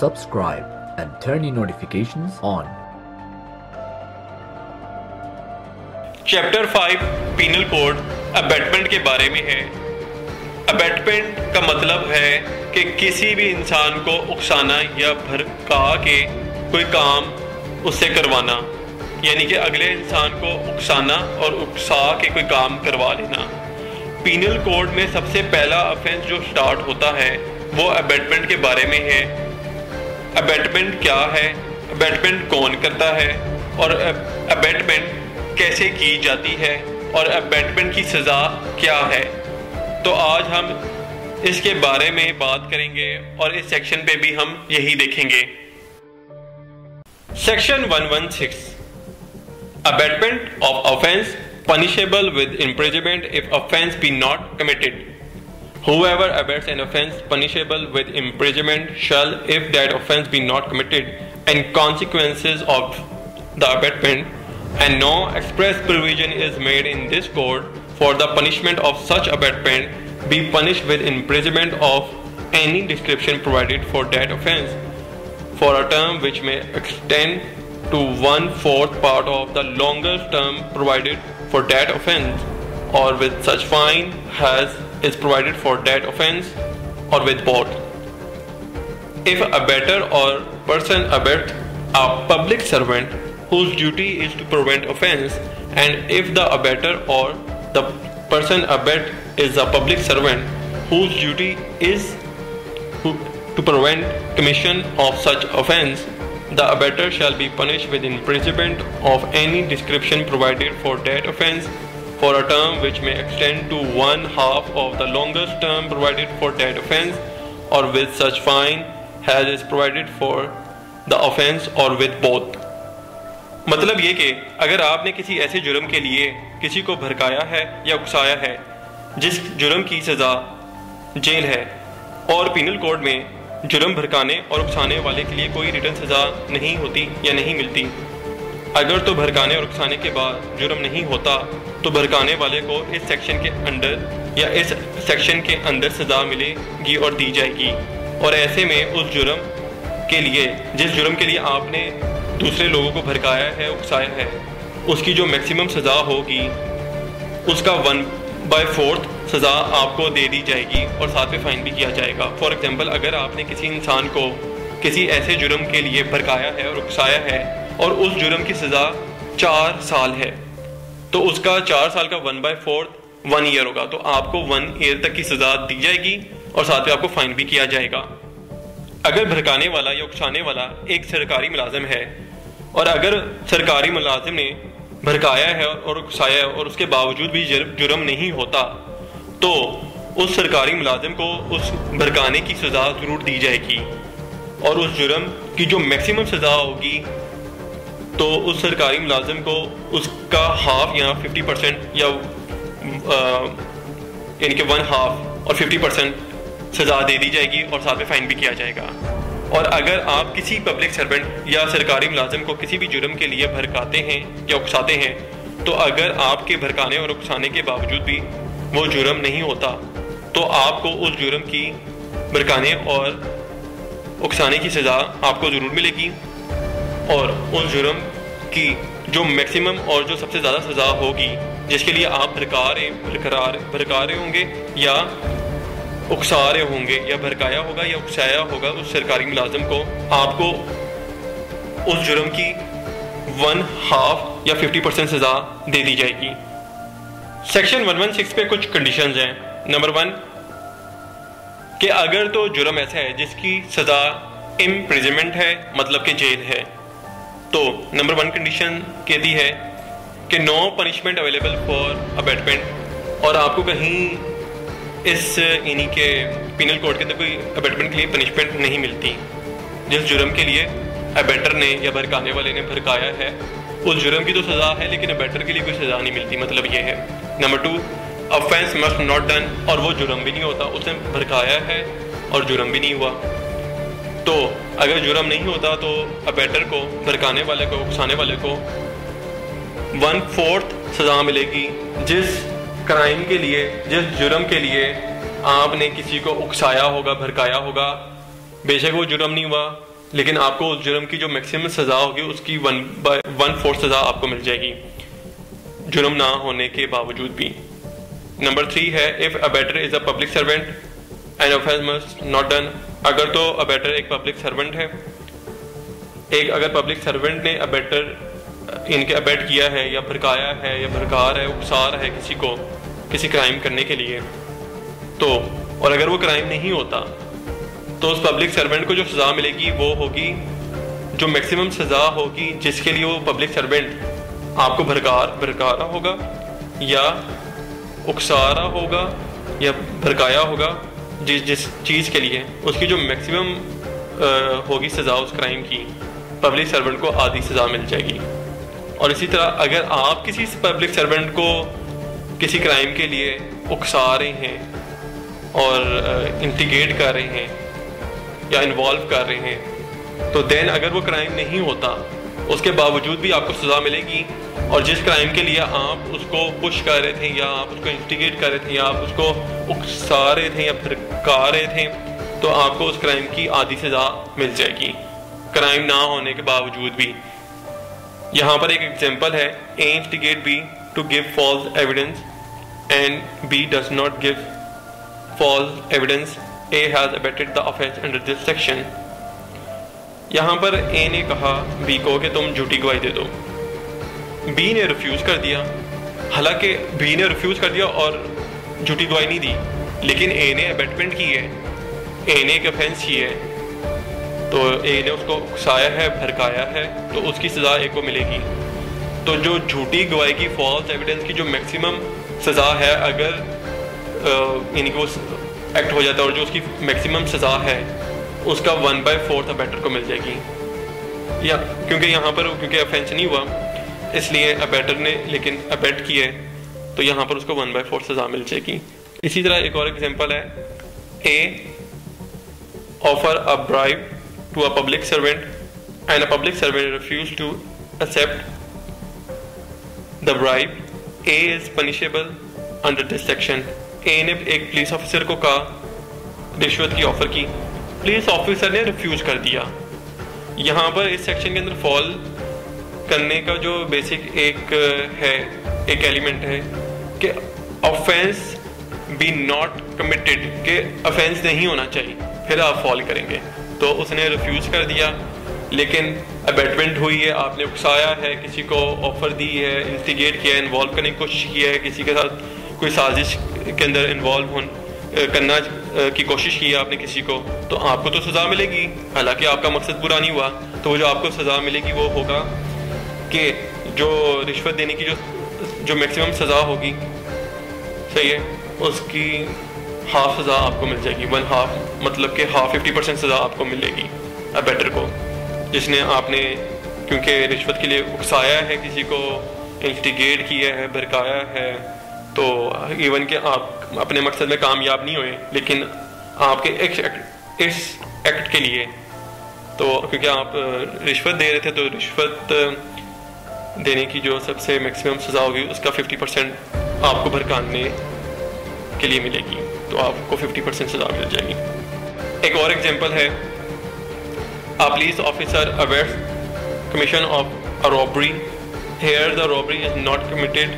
subscribe and turn your notifications on. Chapter five penal code abetment के बारे में है। अबेटमेंट का मतलब है कि किसी भी इंसान को उकसाना या भड़का के कोई काम उससे करवाना, यानी कि अगले इंसान को उकसाना और उकसा के कोई काम करवा लेना। पीनल कोड में सबसे पहला ऑफेंस जो स्टार्ट होता है, वो अबेटमेंट के बारे में है। अबेटमेंट क्या है? अबेटमेंट कौन करता है? और अबेटमेंट कैसे की जाती है? और अबेटमेंट की सज़ा क्या है? तो आज हम इसके बारे में बात करेंगे और इस सेक्शन पे भी हम यही देखेंगे। Section 116 abetment of offence punishable with imprisonment if offense be not committed whoever abets an offense punishable with imprisonment shall if that offense be not committed and consequences of the abetment, and no express provision is made in this code for the punishment of such abetment, be punished with imprisonment of any description provided for that offense for a term which may extend to one fourth part of the longest term provided for that offense or with such fine as is provided for that offense or with both. If a better or person abets a public servant whose duty is to prevent offense and if the abettor or the person abet is a public servant whose duty is to prevent commission of such offense the abettor shall be punished with imprisonment of any description provided for that offense for a term which may extend to one half of the longest term provided for that offense or with such fine as is provided for the offense or with both मतलब ये कि अगर आपने किसी ऐसे जुर्म के लिए किसी को भड़काया है या उकसाया है जिस जुर्म की सज़ा जेल है और पीनल कोड में जुर्म भड़काने और उकसाने वाले के लिए कोई रिटर्न सज़ा नहीं होती या नहीं मिलती अगर तो भड़काने और उकसाने के बाद जुर्म नहीं होता तो भड़काने वाले को इस सेक्शन के अंडर या इस सेक्शन के अंदर सज़ा मिलेगी और दी जाएगी। और ऐसे में उस जुर्म के लिए, जिस जुर्म के लिए आपने दूसरे लोगों को भड़काया है, उकसाया है, उसकी जो मैक्सिमम सज़ा होगी, उसका वन बाय फोर्थ सज़ा आपको दे दी जाएगी और साथ में फ़ाइन भी किया जाएगा। फॉर एग्ज़ाम्पल अगर आपने किसी इंसान को किसी ऐसे जुर्म के लिए भड़काया है और उकसाया है और उस जुर्म की सज़ा चार साल है। तो उसका चार साल का one by fourth one year होगा। तो आपको वन ईयर तक की सज़ा दी जाएगी और साथ में आपको फ़ाइन भी किया जाएगा। अगर भड़काने वाला या उकसाने वाला एक सरकारी मुलाजिम है और अगर सरकारी मुलाजिम ने भड़काया है और उकसाया है और उसके बावजूद भी जुर्म नहीं होता तो उस सरकारी मुलाजिम को उस भड़काने की सज़ा ज़रूर दी जाएगी। और उस जुर्म की जो मैक्सिमम सज़ा होगी तो उस सरकारी मुलाजिम को उसका हाफ़ या फिफ्टी परसेंट या यानी कि वन हाफ़ और फिफ्टी परसेंट सजा दे दी जाएगी और साथ में फाइन भी किया जाएगा। और अगर आप किसी पब्लिक सर्वेंट या सरकारी मुलाजिम को किसी भी जुर्म के लिए भड़काते हैं या उकसाते हैं तो अगर आपके भड़काने और उकसाने के बावजूद भी वो जुर्म नहीं होता तो आपको उस जुर्म की भड़काने और उकसाने की सज़ा आपको ज़रूर मिलेगी। और उस जुर्म की जो मैक्सिमम और जो सबसे ज़्यादा सज़ा होगी, जिसके लिए आप रहे भड़का रहे होंगे या उकसा रहे होंगे, या भड़काया होगा या उकसाया होगा, उस सरकारी मुलाजिम को आपको उस जुर्म की वन हाफ़ या फिफ्टी परसेंट सजा दे दी जाएगी। सेक्शन 116 पे कुछ कंडीशन हैं। नंबर वन कि अगर तो जुर्म ऐसा है जिसकी सजा इम्प्रिजमेंट है मतलब कि जेल है। तो नंबर वन कंडीशन कह दी है कि no punishment available for abetment और आपको कहीं इस यानी के पिनल कोड के अंदर कोई अबेटमेंट के लिए पनिशमेंट नहीं मिलती। जिस जुर्म के लिए अबेटर ने या भड़काने वाले ने भड़काया है, उस जुर्म की तो सज़ा है, लेकिन अबेटर के लिए कोई सज़ा नहीं मिलती। मतलब ये है। Number two offence must not done और वो जुर्म भी नहीं होता। उसने भड़काया है और जुर्म भी नहीं हुआ। तो अगर जुर्म नहीं होता तो अबेटर को भड़काने वाले को उकसाने वाले को वन फोर्थ सज़ा मिलेगी। जिस क्राइम के लिए, जिस जुर्म के लिए आपने किसी को उकसाया होगा, भड़काया होगा, बेशक वो जुर्म नहीं हुआ, लेकिन आपको उस जुर्म की जो मैक्सिमम सज़ा होगी, उसकी वन बाय वन फोर्थ सज़ा आपको मिल जाएगी। जुर्म ना होने के बावजूद भी। नंबर थ्री है if abettor is a public servant and offence must not done अगर तो अ बेटर एक पब्लिक सर्वेंट है। एक अगर पब्लिक सर्वेंट ने अ बेटर इनके अबेट किया है, या भड़काया है, या भड़का रहा है उकसा रहा है किसी को, किसी क्राइम करने के लिए तो और अगर वो क्राइम नहीं होता तो उस पब्लिक सर्वेंट को जो सज़ा मिलेगी, वो होगी, जो मैक्सिमम सज़ा होगी, जिसके लिए वो पब्लिक सर्वेंट आपको भड़का भड़का रहा होगा, या उकसा रहा होगा, या भड़काया होगा जिस जिस चीज़ के लिए, उसकी जो मैक्सिमम होगी सज़ा उस क्राइम की पब्लिक सर्वेंट को आधी सज़ा मिल जाएगी। और इसी तरह अगर आप किसी पब्लिक सर्वेंट को किसी क्राइम के लिए उकसा रहे हैं, और इंटीगेट कर रहे हैं, या इन्वॉल्व कर रहे हैं तो देन अगर वो क्राइम नहीं होता, उसके बावजूद भी आपको सज़ा मिलेगी और जिस क्राइम के लिए आप उसको पुश कर रहे थे या आप उसको इंस्टिगेट कर रहे थे या आप उसको उकसा रहे थे या फिर का रहे थे तो आपको उस क्राइम की आधी सज़ा मिल जाएगी। क्राइम ना होने के बावजूद भी। यहाँ पर एक एग्ज़ाम्पल है A instigate B to give false evidence and B does not give false evidence A has abetted the offence under this section यहाँ पर ए ने कहा बी को कि तुम झूठी गवाही दे दो। बी ने रिफ्यूज कर दिया। हालाँकि बी ने रिफ्यूज कर दिया और झूठी गवाही नहीं दी, लेकिन ए ने अबेटमेंट की है। ए ने एक ऑफेंस की है। तो ए ने उसको उकसाया है, भड़काया है तो उसकी सज़ा ए को मिलेगी। तो जो झूठी गवाही की फॉल्स एविडेंस की जो मैक्सिमम सज़ा है, अगर यानी कि वो एक्ट हो जाता है और जो उसकी मैक्सिमम सज़ा है, उसका वन बाय फोर्थ अबेटर को मिल जाएगी। या, क्योंकि यहाँ पर क्योंकि अफेंस नहीं हुआ इसलिए अबेटर ने लेकिन अबेट किए तो यहाँ पर उसको वन बाय फोर्थ सज़ा मिल जाएगी। इसी तरह एक और एग्जांपल है। A offer a bribe to a public servant and a public servant refuse to accept the bribe A is punishable under this section A ने एक पुलिस ऑफिसर को कहा, रिश्वत की ऑफ़र की। पुलिस ऑफिसर ने रिफ्यूज कर दिया। यहाँ पर इस सेक्शन के अंदर फॉल करने का जो बेसिक एक है, एक एलिमेंट है कि ऑफेंस बी नॉट कमिटेड के ऑफेंस नहीं होना चाहिए, फिर आप फॉल करेंगे। तो उसने रिफ्यूज कर दिया, लेकिन अबेटमेंट हुई है, आपने उकसाया है, किसी को ऑफ़र दी है इंस्टिगेट किया है इन्वॉल्व करने की कोशिश की है, किसी के साथ कोई साजिश के अंदर इन्वॉल्व हो करना की कोशिश की है आपने किसी को तो आपको तो सज़ा मिलेगी। हालाँकि आपका मकसद पूरा नहीं हुआ तो वो जो आपको सज़ा मिलेगी वो होगा। कि जो रिश्वत देने की जो जो मैक्सिमम सज़ा होगी, सही है, उसकी हाफ़ सज़ा आपको मिल जाएगी। वन हाफ़ मतलब कि हाफ़ फिफ्टी परसेंट सज़ा आपको मिलेगी अ बेटर को, जिसने आपने, क्योंकि रिश्वत के लिए उकसाया है, किसी को इंस्टिगेट किया है, भड़काया है तो इवन के आप अपने मकसद में कामयाब नहीं हुए, लेकिन आपके इस एक्ट के लिए तो क्योंकि आप, रिश्वत दे रहे थे तो रिश्वत देने की जो सबसे मैक्सिमम सज़ा होगी, उसका 50 परसेंट आपको भरकाने के लिए मिलेगी। तो आपको 50 परसेंट सज़ा मिल जाएगी। एक और एग्जांपल है A police officer aware commission of a robbery here the robbery is not committed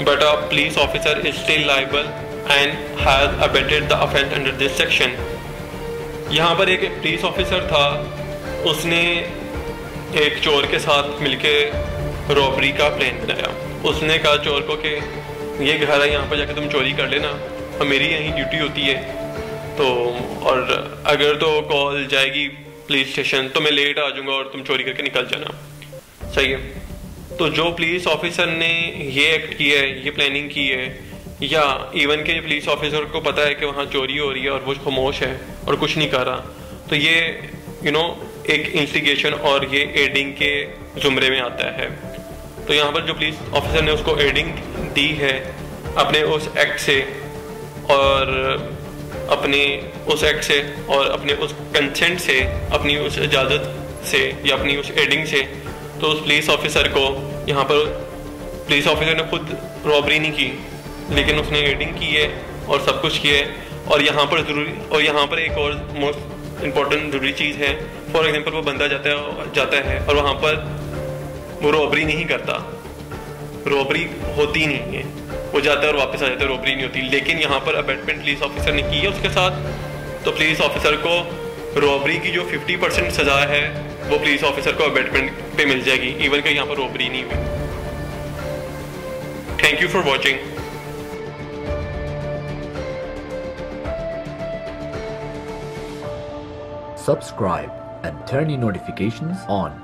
but a police officer is still liable and has abetted the offence under this section यहाँ पर एक police officer था, उसने एक चोर के साथ मिलकर रॉबरी का प्लान बनाया। उसने कहा चोर को कि ये घर है यहाँ पर जाकर तुम चोरी कर लेना। और मेरी यहीं ड्यूटी होती है। तो और अगर तो कॉल जाएगी पुलिस स्टेशन तो मैं लेट आ जाऊँगा और तुम चोरी करके निकल जाना। सही है। तो जो पुलिस ऑफिसर ने ये एक्ट किया है ये प्लानिंग की है या इवन के पुलिस ऑफिसर को पता है कि वहाँ चोरी हो रही है और वो खामोश है और कुछ नहीं कर रहा तो ये यू you नो know, एक इंस्टिगेशन और ये एडिंग के जुमरे में आता है। तो यहाँ पर जो पुलिस ऑफिसर ने उसको एडिंग दी है अपने उस एक्ट से और अपने उस एक्ट से और अपने उस कंसेंट से, अपनी उस इजाज़त से या अपनी उस एडिंग से तो उस पुलिस ऑफिसर को यहाँ पर पुलिस ऑफिसर ने खुद रॉबरी नहीं की, लेकिन उसने एडिंग की है और सब कुछ किया है। और यहाँ पर ज़रूरी, और यहाँ पर एक और मोस्ट इंपॉर्टेंट ज़रूरी चीज़ है। फॉर एग्ज़ाम्पल वो बंदा जाता है जाता है और वहाँ पर वो रॉबरी नहीं करता। रॉबरी होती नहीं है। वो जाता है और वापस आ जाता है रॉबरी नहीं होती। लेकिन यहाँ पर अबेटमेंट पुलिस ऑफिसर ने की है उसके साथ। तो पुलिस ऑफिसर को रॉबरी की जो 50 परसेंट सजा है, वो पुलिस ऑफिसर को अबेटमेंट पे मिल जाएगी। इवन कि यहाँ पर रॉबरी नहीं हुई। Thank you for watching Subscribe and turn your notifications on.